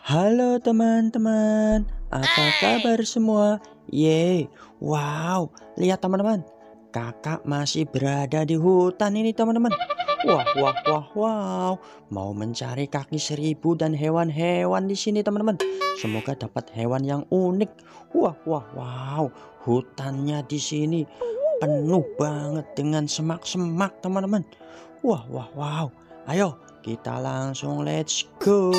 Halo teman-teman, apa kabar semua? Yeay, wow, lihat teman-teman, kakak masih berada di hutan ini teman-teman. Wah, wah, wah, wow, mau mencari kaki seribu dan hewan-hewan di sini teman-teman. Semoga dapat hewan yang unik. Wah, wah, wow, hutannya di sini penuh banget dengan semak-semak teman-teman. Wah, wah, wow, ayo kita langsung let's go.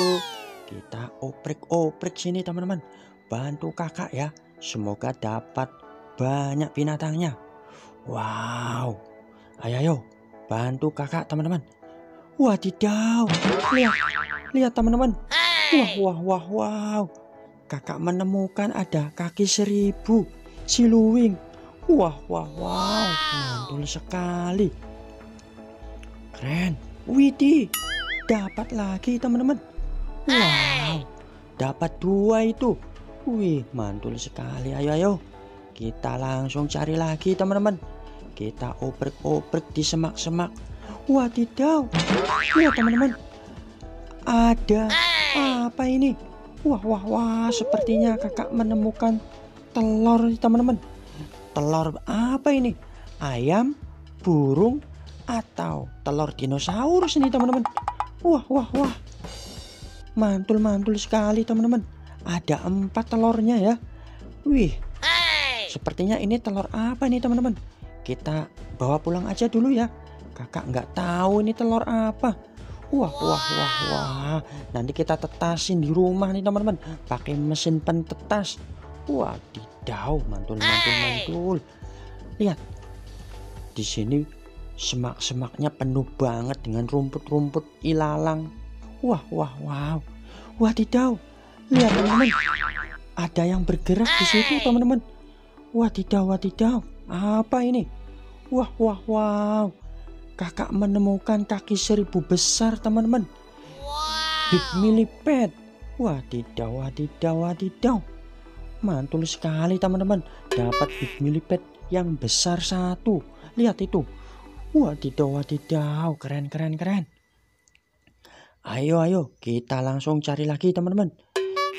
Kita oprek-oprek sini teman-teman. Bantu kakak ya. Semoga dapat banyak binatangnya. Wow. Ayo ayo. Bantu kakak teman-teman. Wadidaw. Lihat. Lihat teman-teman. Wah wah wah wow. Kakak menemukan ada kaki seribu. Siluing. Wah wah wow. Mantul sekali. Keren. Widih. Dapat lagi teman-teman. Wow, dapat dua itu. Wih, mantul sekali. Ayo, ayo. Kita langsung cari lagi, teman-teman. Kita oprek-oprek di semak-semak. Wadidaw. Lihat, teman-teman. Ada apa ini? Wah, wah, wah. Sepertinya kakak menemukan telur, teman-teman. Telur apa ini? Ayam, burung, atau telur dinosaurus ini, teman-teman. Wah, wah, wah mantul-mantul sekali teman-teman. Ada empat telurnya ya. Wih sepertinya ini telur apa nih teman-teman? Kita bawa pulang aja dulu ya. Kakak nggak tahu ini telur apa. Wah wah wah wah. Nanti kita tetasin di rumah nih teman-teman. Pakai mesin pentetas. Wah didau mantul mantul mantul. Lihat. Di sini semak-semaknya penuh banget dengan rumput-rumput ilalang Wah, wah, wow. Wadidaw. Lihat teman-teman. Ada yang bergerak di situ teman-teman. Wadidaw, wadidaw. Apa ini? Wah, wah, wow. Kakak menemukan kaki seribu besar teman-teman. Big millipede. Wadidaw, wadidaw, wadidaw. Mantul sekali teman-teman. Dapat big millipede yang besar satu. Lihat itu. Wadidaw, wadidaw. Keren, keren, keren. Ayo ayo kita langsung cari lagi teman-teman.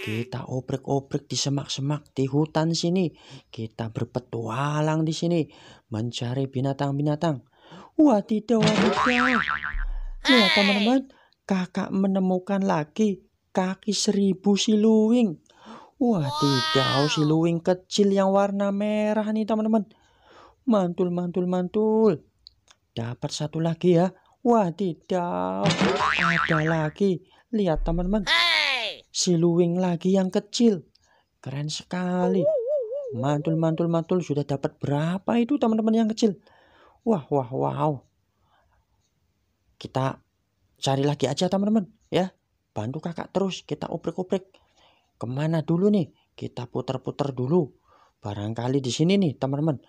Kita oprek-oprek di semak-semak di hutan sini. Kita berpetualang di sini mencari binatang-binatang. Wadidaw wadidaw. Lihat teman-teman, kakak menemukan lagi kaki seribu siluing. Wadidaw siluing kecil yang warna merah nih teman-teman. Mantul mantul mantul. Dapat satu lagi ya. Wadidaw, ada lagi. Lihat teman-teman, siluing lagi yang kecil. Keren sekali. Mantul, mantul, mantul. Sudah dapat berapa itu teman-teman yang kecil? Wah, wah, wow. Kita cari lagi aja teman-teman. Ya, bantu kakak terus. Kita oprek-oprek. Ke mana dulu nih? Kita putar-putar dulu. Barangkali di sini nih teman-teman.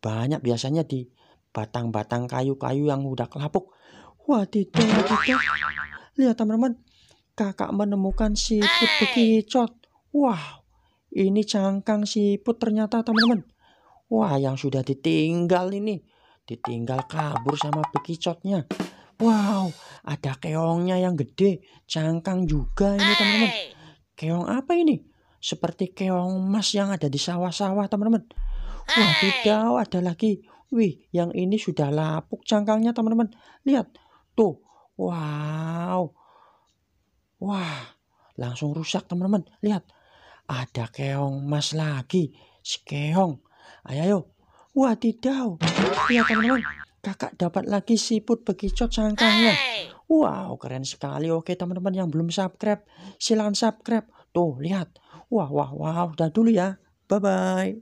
Banyak biasanya di batang-batang kayu-kayu yang udah kelapuk. Wadidaw, wadidaw. Lihat teman-teman, kakak menemukan siput bekicot. Wow, ini cangkang siput ternyata teman-teman. Wah, yang sudah ditinggal ini. Ditinggal kabur sama bekicotnya. Wow, ada keongnya yang gede. Cangkang juga ini teman-teman. Keong apa ini? Seperti keong emas yang ada di sawah-sawah teman-teman. Wah, tidak ada lagi. Wih, yang ini sudah lapuk cangkangnya teman-teman. Lihat, tuh. Wow. Wah, langsung rusak teman-teman. Lihat, ada keong emas lagi. Si keong. Ayo, ayo. Wadidaw. Lihat teman-teman. Kakak dapat lagi siput begicot cangkangnya. Wow, keren sekali. Oke teman-teman yang belum subscribe, silahkan subscribe. Tuh, lihat. Wah, wah, wah. Udah dulu ya. Bye-bye.